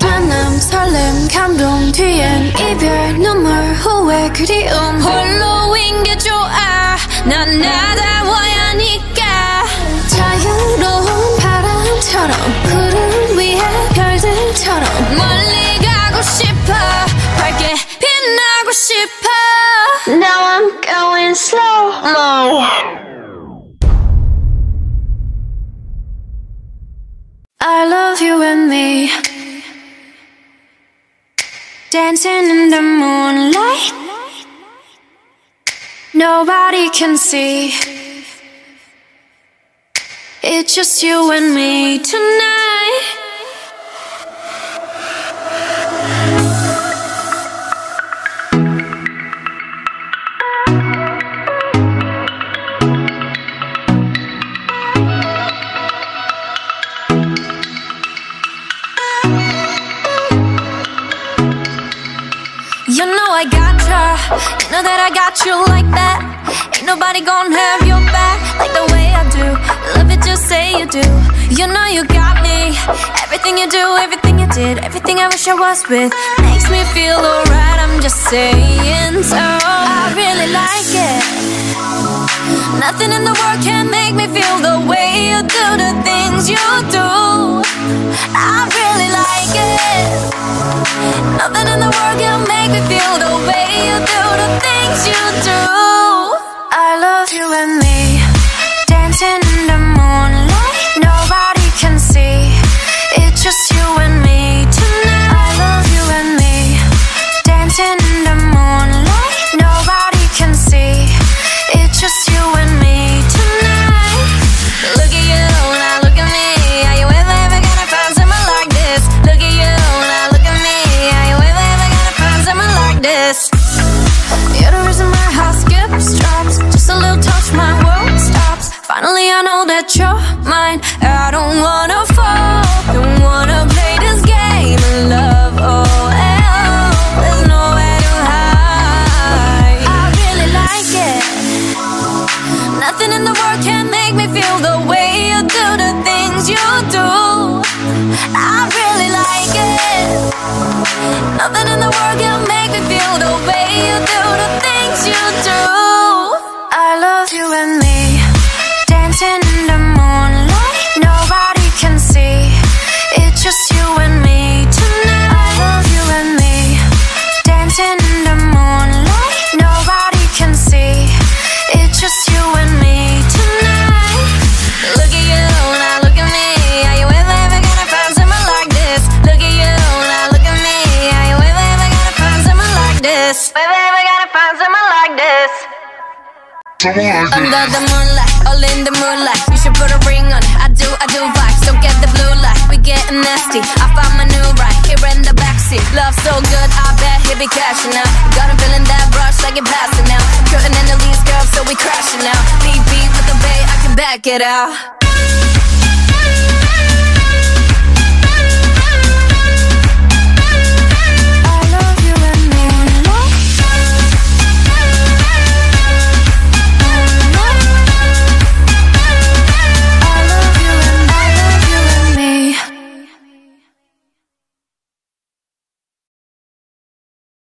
반남 설렘 감동 뒤엔 이별 눈물 후회 그리움 홀로인 게 좋아. 난 나다워야 하니까. 자유로운 바람처럼 구름 위에 별들처럼 멀리 가고 싶어. 밝게 빛나고 싶어. Now I'm going slow I love you and me Dancing in the moonlight. Nobody can see. It's just you and me tonight You know that I got you like that. Ain't nobody gonna have your back like the way I do. Love it, just say you do. You know you got me. Everything you do, everything you did, everything I wish I was with makes me feel alright. I'm just saying so. I really like it. Nothing in the world can make me I know that I don't wanna fall, don't wanna play this game of love. Oh, oh, there's nowhere to hide. I really like it Nothing in the world can make me feel the way you do the things you do. I really like it. Nothing in the world Under the moonlight, all in the moonlight. You should put a ring on it. I do, I do vibes. Don't get the blue light. We getting nasty. I found my new right here in the backseat. Love so good, I bet he be cashing out. Got him feeling that rush like it passing out. Couldn't the these girl, so we crashing out. Beat beat with the bay, I can back it out.